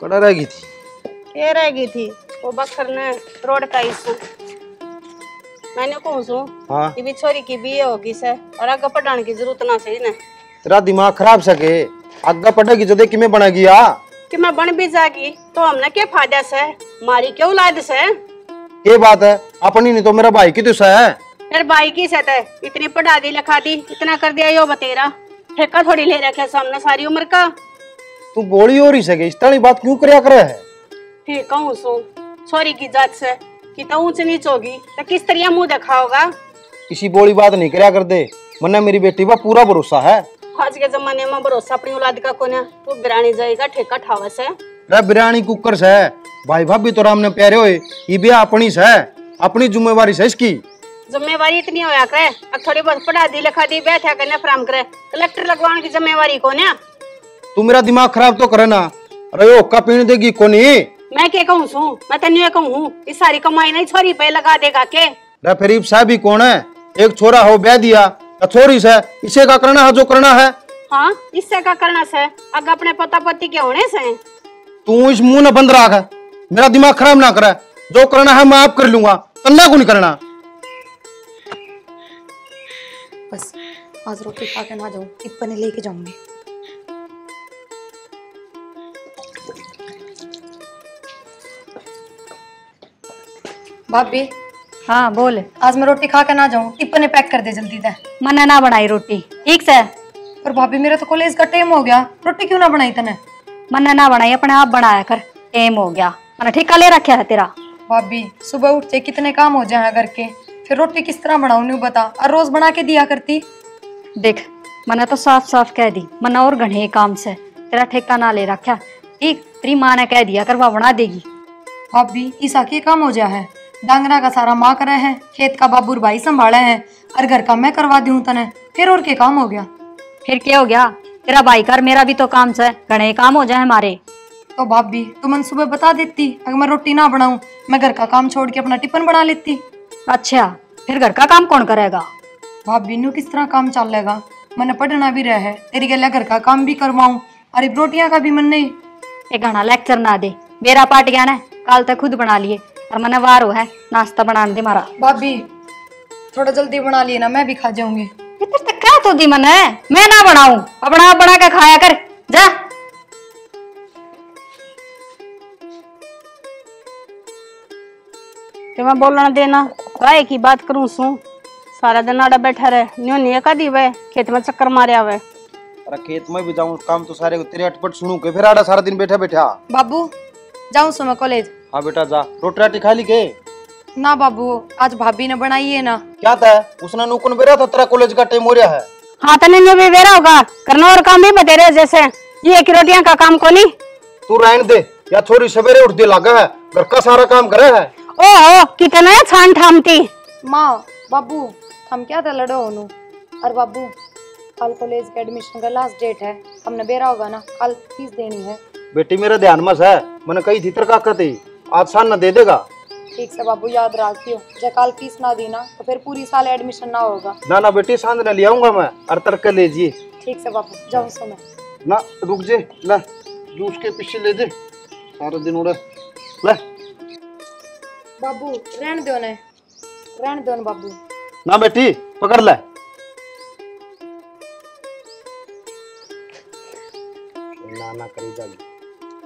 कड़ा रह गई थी ये रह गई थी वो बखर ने रोड का इशू मैंने कहूँ सू हाँ ये भी छोरी की बीए होगी से और आगे पढ़ाने की ज़रूरत ना सही ने तेरा दिमाग खराब सके आगे पड़ेगी जो देख मैं बना गया कि मैं बन भी जागी तो हमने क्या फ़ायदा से मारी क्यों लाद से ये बात है अपनी नहीं तो मेरा भाई की तो है फिर भाई की से है इतनी पढ़ा दी लिखा दी इतना कर दिया यो बतेरा ठेका थोड़ी ले रखे सामने सारी उम्र का तू बोली हो रही सके इस तरह बात क्यों करया करे है ठीक कहूँ सू छोरी की जात से कि तो ऊंच नीच होगी तो किस तरह मुँह देखा होगा किसी बोली बात नहीं करया कर दे मन्ने मेरी बेटी पर पूरा भरोसा है आज के जमाने में भरोसा अपनी औलाद का कोने तू बिरानी जाएगा ठेका ठावा से रे बिरयानी कुकर से है भाई भाभी तो राम ने प्यारे होए ये भी अपनी से अपनी जिम्मेवारी से इसकी जिम्मेवारी इतनी होया करे अब थोड़ी बहुत पढ़ा दी लिखा दी बैठा करने फ्राम करे कलेक्टर लगवाने की जिम्मेवारी कौन है तू मेरा दिमाग खराब तो करे ना। अरे यो का पीने देगी कोनी? मैं क्या कहूँ सू मैं तेन ये कहूँ इस सारी कमाई नहीं छोरी पे लगा देगा के? रे फरीब साहब ही कौन है? एक छोरा हो ब्याह दिया। छोरी से? इसे का करना है जो करना है? हाँ इससे क्या करना से? अगर अपने पोता पोती के होने से? तू इस मुँह न बंद रख। मेरा दिमाग खराब ना करे। जो करना है मैं आप कर लूँगा। करना को नहीं करना। बस आज रोटी खा के ना जाऊँ टिप्पणी लेके जाऊँगी। भाभी। हाँ बोल। आज मैं रोटी खा के ना जाऊँ टिप्पणी पैक कर दे जल्दी से मना ना बनाई रोटी। ठीक से? पर भाभी मेरा तो कॉलेज का टाइम हो गया। रोटी क्यों ना बनाई तने? मना ना बनाई अपने आप बनाया कर। टेम हो गया। मैंने ठेका ले रखा है तेरा। भाभी सुबह उठते कितने काम हो जाए घर के। फिर रोटी किस तरह बनाऊ नहीं बता। और रोज बना के दिया करती। देख मैंने तो साफ़ साफ़ कह दी। मना और घने काम से। तेरा ठेका ना ले रखा। ठीक तेरी माँ ने कह दिया कर वह बना देगी। भाभी ईसा के काम हो जाए है। डांगरा का सारा माँ करे है खेत का बाबूर भाई संभाले है और घर का मैं करवा दूँ तने फिर और के काम हो गया? फिर क्या हो गया? तेरा भाई कर मेरा भी तो काम से घने काम हो जाए हमारे। तो भाभी तू मन सुबह बता देती अगर मैं रोटी ना बनाऊँ मैं घर का काम छोड़ के अपना टिफ़िन बना लेती। अच्छा फिर घर का काम कौन करेगा? भाभी न्यू किस तरह काम चल चलेगा? मैंने पढ़ना भी रहा है तेरी गलिया घर का काम भी करवाऊं अरे रोटियाँ का भी मन नहीं। एक घना लेक्चर ना दे मेरा पार्ट गया ना कल तक खुद बना लिए। और मैंने वार हो है नाश्ता बनाने दे मारा। भाभी थोड़ा जल्दी बना लिए ना मैं भी खा जाऊँगी। इधर तक क्या तो दी मने मैं ना बनाऊँ अपना आप बना के खाया कर जा। कि मैं बोलना देना गाय की बात करूँ सू? सारा दिन आड़ा बैठा रहे न्यू नहीं का दी वे खेत में चक्कर मारे आवे। अरे खेत में भी जाऊँ काम तो सारे तेरे अटपट सुनू के फिर आड़ा सारा दिन बैठा बैठा बाबू जाऊँ सो मैं कॉलेज? हाँ बेटा जा रोटी राटी खा ली के? ना बाबू आज भाभी ने बनाई है ना। क्या था? उसने नुकन बेरा था तेरा कॉलेज का टाइम हो रहा है। हाँ तने न्यू भी वेरा होगा। करना और काम भी बतेरे जैसे। ये एक रोटियाँ का काम को नहीं तू रहन दे या छोरी सवेरे उठ दे लागा है घर का सारा काम करे है। ओहो कितना छान ठामती माँ बाबू हम क्या था लड़ो होनू? और बाबू कल कॉलेज के एडमिशन का लास्ट डेट है। हमने बेरा होगा ना कल फ़ीस देनी है। बेटी मेरा ध्यान में है। मैंने कही थी तेरे काका शान न दे देगा। ठीक से बाबू याद रखियो। जब कल फ़ीस ना दी ना तो फिर पूरी साल एडमिशन ना होगा। ना ना बेटी साँझ न ले आऊँगा मैं। और तड़के ले जी। ठीक से बाबू जाऊँ सो मैं। ना रुक जे ले जूस के पीछे ले दे सारा दिन उड़े। ले। बाबू रहन दो ने। रहन दो ने बाबू। ना बेटी पकड़ ले। ना ना करी जागी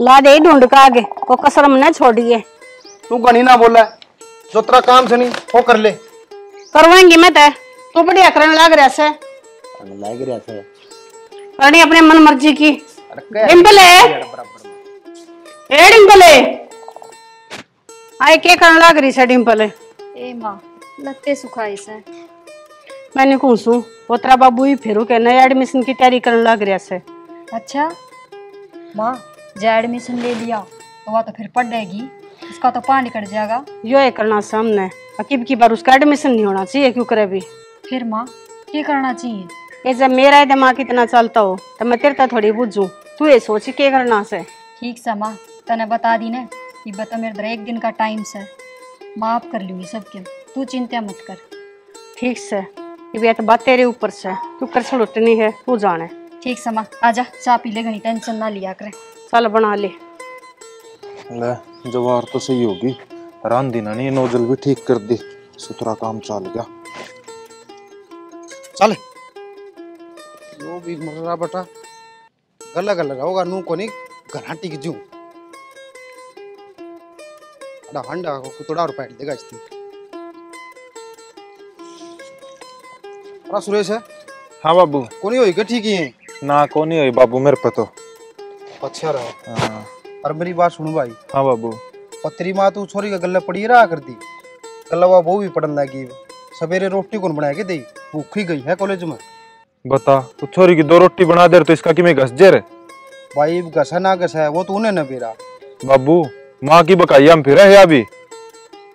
ला दे ढूंढ का आगे वो कसर में न छोड़िए। तू गनी ना बोला जो तेरा काम से नहीं वो कर ले। करवाएँगी मैं तय तू बढ़िया करने लग रहा से। लाग रहा था करनी अपने मन मर्ज़ी की। डिम्पल है। ए डिम्पल है। आए के करने लग रही से डिम्पल है? ए माँ लगते सुखाई से। मैंने कहूँ सू वो तेरा बाबू ही फिर के नया एडमिशन की तैयारी करने लग रहा से। अच्छा? माँ जो एडमिशन ले लिया तो वह तो फिर पढ़ पढ़ेगी। उसका तो पानी कट जाएगा। यो है करना सामने। अकीब की बार उसका एडमिशन नहीं होना चाहिए क्यों करे भी? फिर माँ क्या करना चाहिए? ये जब मेरा दिमाग इतना चलता हो? तो मैं तेरे थोड़ी बुझू। तू ये सोच के करना से। ठीक से माँ तने बता दी ना कि बता मेरे इधर एक दिन का टाइम से। माफ़ कर लूँगी सबके। तू चिंता मत कर। ठीक से। ये तो बात तेरे ऊपर से। तू कर छुटनी है तू जाने। ठीक से माँ आजा चाय पी ले घनी टेंशन ना लिया करे। चल बना ले। ले जवार तो सही होगी। रांधी ना नहीं नोजल भी ठीक कर दी। सुथरा काम चल गया। चल। यो भी मर रहा बटा गला गला होगा नू को नहीं घराटी की जू। अड़ा हंडा को कुतड़ा और पैट देगा इसती अरे सुरेश है? हाँ बाबू। कोनी होई के ठीक ही है? ना को नहीं हुई बाबू मेरे पे तो। अच्छा रहा। हाँ। और मेरी बात सुन भाई। हाँ बाबू। और तेरी माँ तू छोरी का गल्ला पड़ी रहा करती? गल्ला वो भी पढ़न लगी। सवेरे रोटी कौन बनाया के दे भूखी गई है कॉलेज में। बता तू छोरी की दो रोटी बना दे तो इसका कि मैं घस जे रे? भाई घसा ना घसा है वो तो उन्हें न बेरा बाबू माँ की बकाई हम फिर है अभी?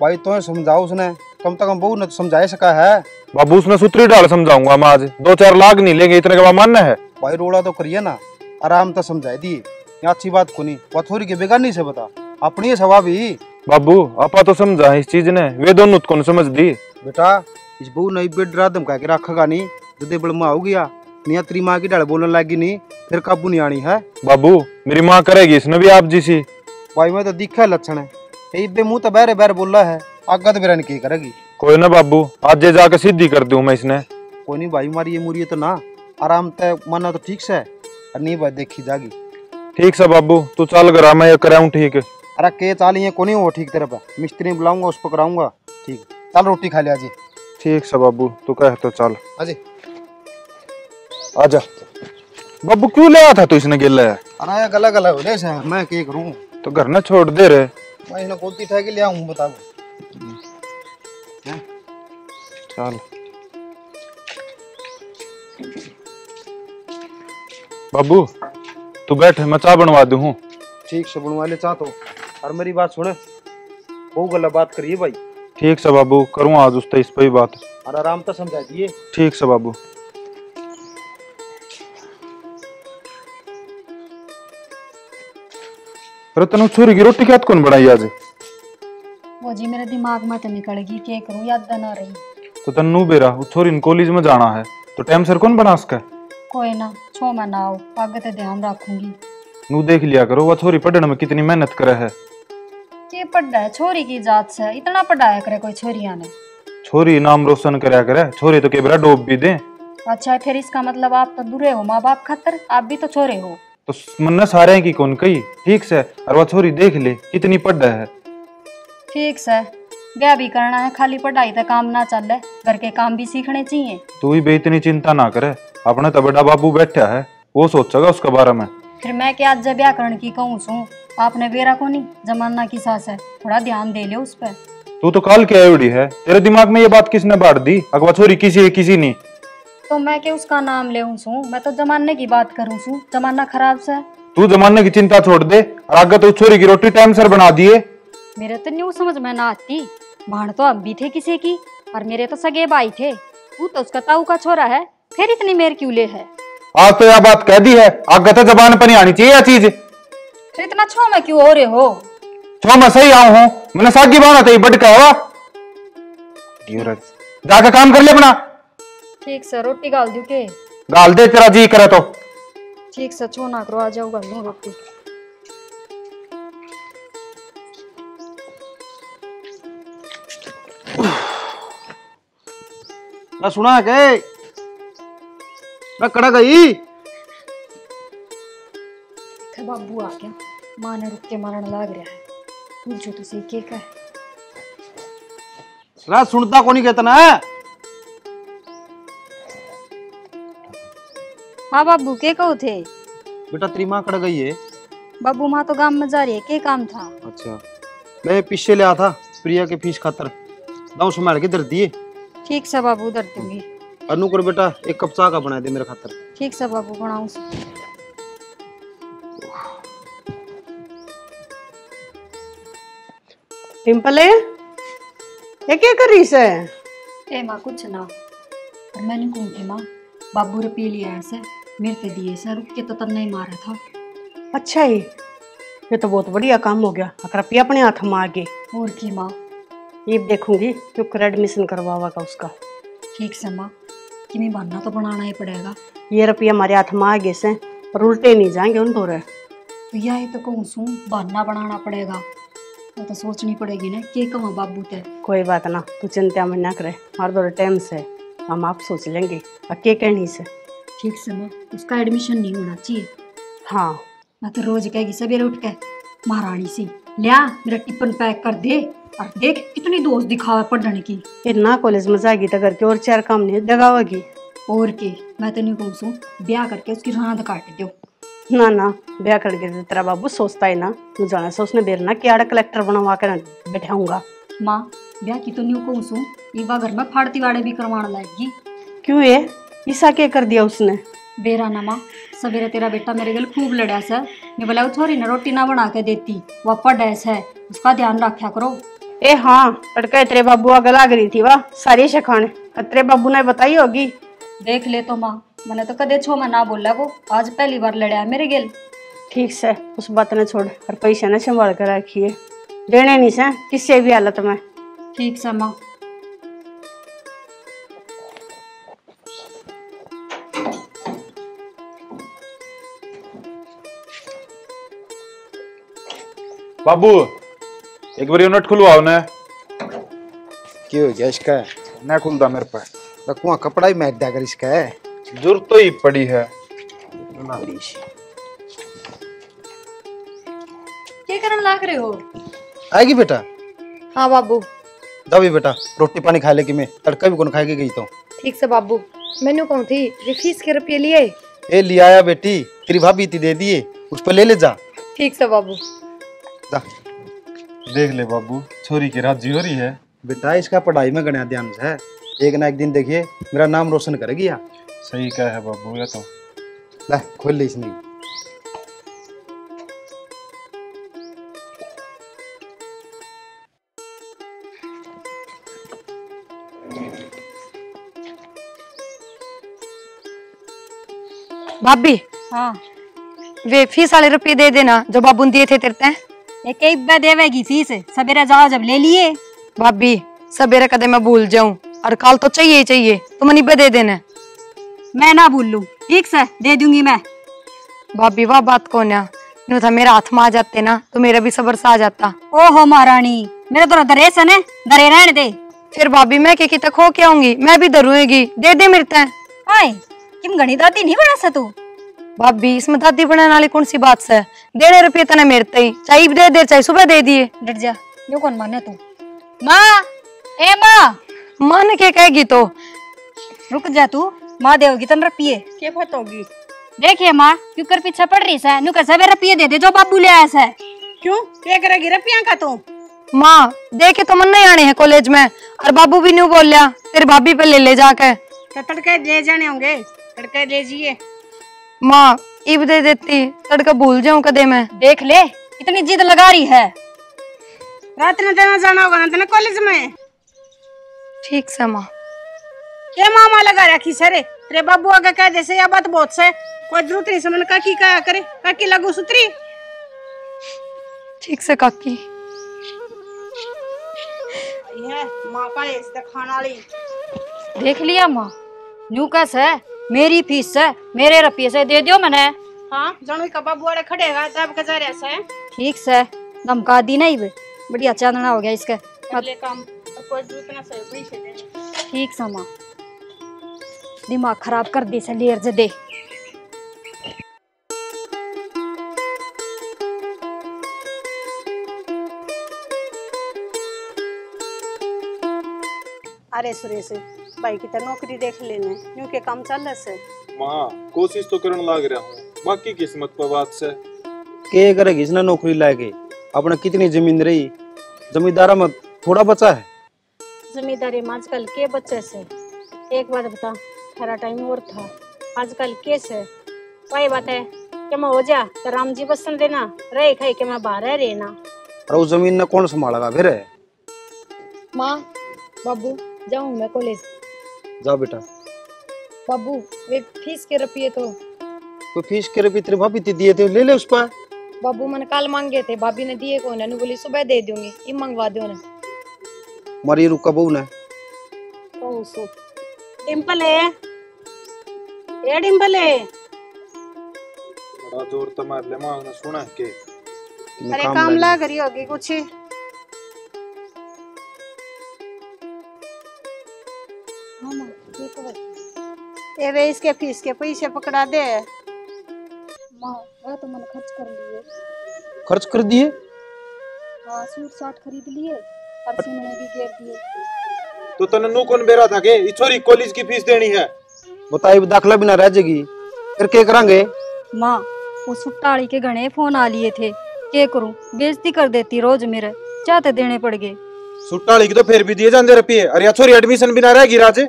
भाई तो समझाओ उसने। कम से कम बहू ने तो समझा सका है। बाबू उसने सुतरी डाल समझाऊँगा हम आज। दो चार लाख नहीं लेंगे इतने का मानना है। भाई रोड़ा तो करिए ना। आराम तो समझाई दिए ये अच्छी बात को नहीं थोड़ी के बेगानी से बता अपनी स्वभाव ही बाबू आपा तो समझा इस चीज़ ने। वे दोनों कौन समझ दी? बेटा इस बहू ने बेड रात धमका के रखेगा नहीं। जदे बड़मा हो गया नहीं तेरी माँ की डाल बोलने लगी नहीं फिर काबू नहीं आनी है। बाबू मेरी माँ करेगी इसने भी आप जी सी। भाई मैं तो दिखा लक्षण है। ये मुँह तो बहरे बहरे बोला है। आगा तो मेरा नहीं करेगी। कोई ना बाबू आज जाके सीधी कर दूँ मैं इसने। कोई नहीं भाई मारी ये मुरी तो ना। आराम तय माना तो ठीक से और देखी जागी। ठीक से बाबू तू चल करा मैं ये कराऊं ठीक। अरे के चाल ये कोनी हो ठीक तेरे मिस्त्री बुलाऊँगा उसको कराऊँगा। ठीक चल रोटी खा ठीक से बाबू तू कह तो चल। अजय आजा। बाबू क्यों ले आया था तू इसने गिल्ला है अरे ये गला गला हो रहा है मैं के करूँ? तो घर ना छोड़ दे रे। मैं इन्हें कोलती ठा के ले आऊँ बताओ। चल। बाबू तू बैठ मैं चाय बनवा दूँ। हूँ ठीक से बनवा ले चाह तो। और मेरी बात सुन। बहुत गला बात करिए भाई। ठीक से बाबू करूँ आज उस इस पे ही बात। और आराम तो समझा दिए। ठीक से बाबू। रतन छोरी की रोटी क्या कौन बनाई आज? वो जी मेरे दिमाग में तो निकल गई क्या करूँ याद ना रही। तो तन्नू बेरा छोरी कॉलेज में जाना है। तो टाइम सर कौन बना सका? कोई ना छो मैं ना आओ आगे तो ध्यान रखूँगी। नू देख लिया करो वह छोरी पढ़ने में कितनी मेहनत करे है। के पढ़ा है? छोरी की जात से? इतना पढ़ाया करे कोई छोरिया ने। छोरी नाम रोशन करया करे छोरी तो केबरा डोब भी दे। अच्छा फिर इसका मतलब आप तो बुरे हो माँ बाप खातर? आप भी तो छोरे हो। तो मन्ना सारे की कौन कही? ठीक से और वह छोरी देख ले कितनी पढ़ है। ठीक से। ब्याह भी करना है खाली पढ़ाई का काम ना चल रहा घर के काम भी सीखने चाहिए। तू ही इतनी चिंता ना करे अपने तो बड़ा बाबू बैठा है वो सोचेगा उसके बारे में। फिर मैं क्या आज ब्याह करने की कहूँ सू आपने बेरा को नहीं जमाना की सास है थोड़ा ध्यान दे ले उस पर। तू तो काल क्या उड़ी है तेरे दिमाग में ये बात किसने बांट दी? अगवा छोरी किसी है किसी नहीं। तो मैं क्या उसका नाम ले सू मैं तो जमाने की बात करूँ सू जमाना खराब से तू जमाने की चिंता छोड़ दे और आगे तो छोरी की रोटी टाइम सर बना दिए। मेरे तो न्यू समझ में ना आती। भाण तो अब भी थे किसी की और मेरे तो सगे भाई थे। तू तो उसका ताऊ का छोरा है फिर इतनी मेर क्यों ले है? आज तो यह बात कह दी है आगे तो जबान पर नहीं आनी चाहिए यह चीज़। फिर इतना छो में क्यों हो रहे हो? छो मैं सही आऊ हूँ मैंने सागी बाना तो बड़ कहवा जाके काम कर ले अपना। ठीक सर रोटी गाल दू के। गाल दे तेरा जी करे तो। ठीक सर छो ना करो आ जाओ गाल रोटी। ना सुना के ना कड़ा गई। थे बाबू आ गया। माँ ने रुक के मारन लाग रहा है। पूछो तो सही के का है ना सुनता को नहीं कहता ना हाँ? बाबू के कहो थे? बेटा तेरी माँ कड़ गई है। बाबू माँ तो गाँव में जा रही है। के काम था? अच्छा। मैं पीछे ले आया था प्रिया के फ़ीस खातर। दाऊ संभाल के दर दिए। ठीक से बाबू दर दूँगी अनु कर बेटा एक कप चाह का बना दे मेरे खातर। ठीक से बाबू बनाऊँ। टिम्पल ये क्या कर रही से? ए माँ कुछ ना। और मैंने कौन थी माँ। बाबू रे पी लिया ऐसे मेरे पे दिए से रुक के तो तब नहीं मारा था। अच्छा ही ये तो बहुत बढ़िया काम हो गया। अगर पिया अपने हाथ में आ गए और की माँ? ये देखूँगी क्यों कर एडमिशन करवावा का उसका। ठीक से माँ कि मैं बनना तो बनाना ही पड़ेगा। ये रुपया हमारे हाथ में आ गए से पर उल्टे नहीं जाएँगे उन तो तो यह तो कहूँ सू बहाना बनाना पड़ेगा। वो तो सोचनी पड़ेगी ना के कमा बाबू ते? कोई बात ना तू चिंता में ना करे हमारे दो टाइम से हम आप सोच लेंगे और के कहनी से? ठीक से माँ उसका एडमिशन नहीं होना चाहिए। हाँ। मैं तो रोज कहेगी सवेरे उठ के महारानी सी। लिया मेरा टिफ़िन पैक कर दे और देख कितनी दोस्त दिखावा पढ़ने की इतना कॉलेज में जाएगी तो घर के और चार काम नहीं लगावेगी और के मैं तो नहीं कहूँ ब्याह करके उसकी रांद काट दो ना ना ब्याह करके तेरा बाबू सोचता है ना तू जाने से उसने बेर ना क्या कलेक्टर बनवा कर बैठाऊँगा माँ ब्याह की तो नहीं कहूँ सू एक बार घर में फाड़ती वाड़े भी करवाने लाएगी क्यों ये ईसा क्या कर दिया उसने बेरा ना माँ सवेरे तेरा बेटा मेरे गल खूब लड़ा सर मैं बोला छोरी ना रोटी ना बना के देती। वो पढ़ है। उसका ध्यान रखा करो। ए हाँ लड़का तेरे बाबू आगे लाग रही थी वाह सारी शखाने। तेरे बाबू ने बताई होगी। देख ले तो माँ मैंने तो कदे छो मैं ना बोला वो। आज पहली बार लड़ा है मेरे गिल। ठीक से उस बात ने छोड़ और पैसे ने संभाल कर रखिए देने नहीं से किसी भी हालत में। ठीक से माँ। बाबू एक बार नट खुलवाओ ने। क्या हो गया इसका? ना खुलता मेरे पे रखुआ कपड़ा ही मैच दिया कर इसका है। ज़रूरत तो ही पड़ी है। क्या करने लाग रहे हो? आएगी बेटा? हाँ बाबू। भी बेटा रोटी पानी खा लेगी मैं तड़का भी कौन खाएगी गई तो। ठीक से बाबू। मैंने कहूँ थी? ये फ़ीस के रुपये लिए। ए लिया आया बेटी तेरी भाभी थी दे दिए उस पर ले ले जा। ठीक से बाबू। देख ले बाबू छोरी की राज़ी हो रही है। बेटा इसका पढ़ाई में गणा ध्यान है। एक ना एक दिन देखिए मेरा नाम रोशन करेगी यहाँ सही कहा है बाबू ये तो। ला खोल ले इसने। भाभी हाँ। वे फ़ीस वाले रुपये दे देना जो बाबू दिए थे तेरे ते कई बार देवेगी फ़ीस सवेरे जाओ जब ले लिए। भाभी सवेरे कदे मैं भूल जाऊँ? और कल तो चाहिए ही चाहिए तुम निबे दे देना। मैं ना भूल लूँ ठीक से? दे दूँगी मैं। भाभी वाह बात कौन है? नु था मेरा हाथ में आ जाते ना तो मेरा भी सबर सा आ जाता। ओहो महारानी मेरा तो दरे सन है दरे रहने दे। फिर भाभी मैं के कितने खो के आऊँगी? मैं भी दरूँगी। दे दे मेरे ते। आए किम घनी दादी नहीं बना सा तू? भाभी इसमें दादी बनाने वाली कौन सी बात से? देने रुपये तने मेरे ते ही। चाहे दे दे चाहे सुबह दे दिए। डट जा। यो कौन माने तू? माँ! ए माँ! मन के कहेगी तो? रुक जा तू। माँ देवगी तन रपिए। क्या बात होगी? देखिए माँ क्यों कर पीछे पड़ रही है नुकर सवेरे रपिए दे दे जो बाबू ले आया है क्यों? क्या करेगी? रपिया का तू? माँ देखे तो मन नहीं आने हैं कॉलेज में। और बाबू भी नहीं बोल लिया तेरे भाभी पे ले ले जाके। तो तड़के ले जाने होंगे। तड़के ले जिए। माँ इब दे देती तड़का भूल जाऊँ कदे मैं। देख ले इतनी जिद लगा रही है। रात में तेना जाना होगा ना तेना कॉलेज में। ठीक से माँ। क्या मामा लगा रखी सरे तेरे बाबू आगे कह दे से या बात बहुत से। कोई ज़रूरत नहीं समझ काकी क्या करे काकी लगू सुतरी ठीक से काकी। ये माँ का देख लिया माँ न्यू कस है? मेरी फ़ीस है मेरे रुपये से दे दियो मैंने। हाँ जनू का बाबू वाले खड़ेगा तब कजा रहा से। ठीक से धमका दी नहीं बे बढ़िया चांदना हो गया इसका। काम से ठीक से माँ। दिमाग खराब कर दे से लेर जे दे। अरे सुरेश भाई की तो नौकरी देख लेने। यूँ के काम चल से। माँ कोशिश तो करने लग रहा हूँ। बाकी किस्मत पर बात से? के करेगी इसने नौकरी लाके अपने कितनी ज़मीन रही? जमींदारा में थोड़ा बचा है? जमींदारी में आजकल के बच्चे से? एक बात बता थारा टाइम और था। आजकल के से? वही बात है कि मैं हो जा तो राम जी बसन देना। रहे खाई के मैं बाहर है रहना। और उस ज़मीन ने कौन संभालेगा फिर माँ बाबू जाऊँ मैं कॉलेज? जाओ बेटा। बाबू वे फ़ीस के रुपये तो। तो फ़ीस के रुपये तेरे भाभी ते दिए थे ले ले उस पर। बाबू मैंने कल मांगे थे भाभी ने दिए कौन है बोली सुबह दे दूँगी ये मंगवा दो ना मारी रुका बहू ने। ओ सो। डिम्पल है? ए डिम्पल है? बड़ा ज़ोर तुम्हारे ले मांगना सुना के। अरे काम। लग रही होगी कुछ। ये वे इसके फ़ीस के पैसे पकड़ा दे। माँ तो मैंने खर्च कर लिए। खर्च कर दिए? हाँ सूट साट खरीद लिए परसों मैंने भी घेर दिए। तो तने नु कौन बेरा था के? ई छोरी कॉलेज की फ़ीस देनी है। बताइए दाखला भी ना रह जाएगी। फिर क्या करेंगे? माँ वो सुट्टाड़ी के घने फ़ोन आ लिए थे। के करूँ? बेइज्जती कर देती रोज मेरे। चाहते देने पड़ गए। सुट्टाली की तो फिर भी दिए जाते रुपये अरे छोरी एडमिशन बिना रहेगी राजे।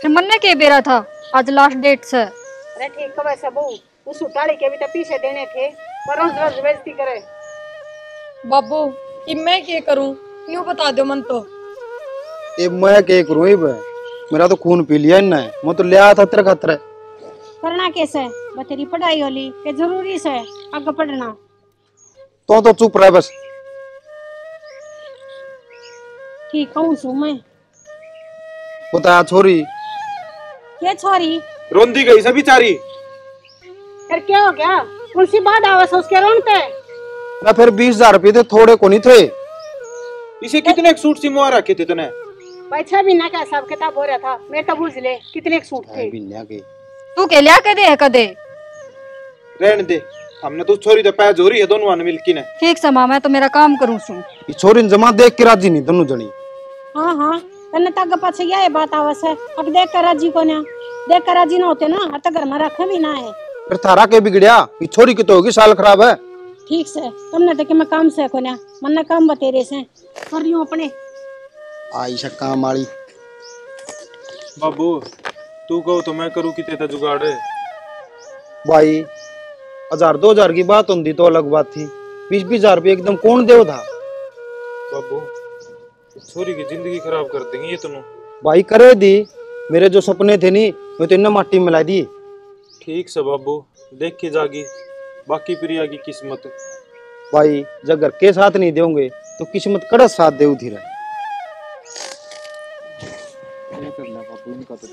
फिर मन्ने के बेरा था? आज लास्ट डेट से अरे ठीक है वैसा बहू उस उताड़ी के भी तो पीछे देने थे पर रोज रोज बेइज्जती करे बाबू कि मैं क्या करूँ यूँ बता दो मन तो ये मैं क्या करूँ ये मेरा तो खून पी लिया इन्हें मैं तो ले आया था तेरे खातर करना कैसे वो तेरी पढ़ाई होली के ज़रूरी से आगे पढ़ना तो तो चुप रह बस ठीक कहूँ सू मैं बताया छोरी क्या छोरी रोंदी गई सभी चारी। फिर क्या हो गया? कौन सी बात आवाज़ उसके रोनते ना फिर बीस हज़ार रुपये थे थोड़े को नहीं थे। इसे कितने एक सूट सिमवा रखे थे तने भाई छह महीना का हिसाब किताब हो रहा था। मैं तो बुझ ले कितने सूट थे। बिन्या के तू के लिया के दे है कदे रहने दे। हमने तो छोरी तो पैज हो रही है दोनों ने मिलकी ने। ठीक समा मैं तो मेरा काम करूँ सू ये छोरी ने जमा देख के राज़ी नहीं दोनों जनी। हाँ हाँ। तन्ने तक पाछे यह है बात आवाज़ है अब देख कर राज़ी को ना देख कर राज़ी ना होते ना अब तो घर में रखे भी ना है फिर थारा के बिगड़िया ये छोरी की तो होगी साल खराब है ठीक से तुमने तो कि मैं काम से को ना मन काम बतेरे से कर रही हूँ अपने आई काम वाली बाबू तू कहो तो मैं करूँ कितने था जुगाड़ भाई हज़ार दो हज़ार की बात होती तो अलग बात थी बीस बीस हज़ार रुपये एकदम कौन देव था बाबू छोरी की ज़िंदगी खराब कर देंगे ये तुम भाई करे दी। मेरे जो सपने थे नी मैं तो इन्हें माटी में मिला दी। ठीक से बाबू देख के जागी। बाकी प्रिया की किस्मत। भाई जब घर के साथ नहीं दोगे तो किस्मत कड़ा साथ दे ये कर ले बाबू इनका तो